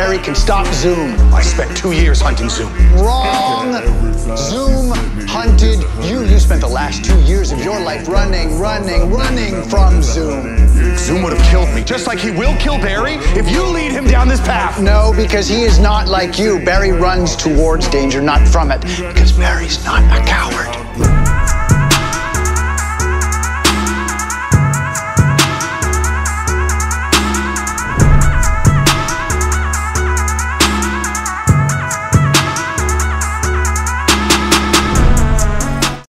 Barry can stop Zoom. I spent two years hunting Zoom. Wrong. Zoom hunted you. You spent the last two years of your life running, running, running from Zoom. Zoom would have killed me, just like he will kill Barry if you lead him down this path. No, because he is not like you. Barry runs towards danger, not from it. Because Barry's not a coward.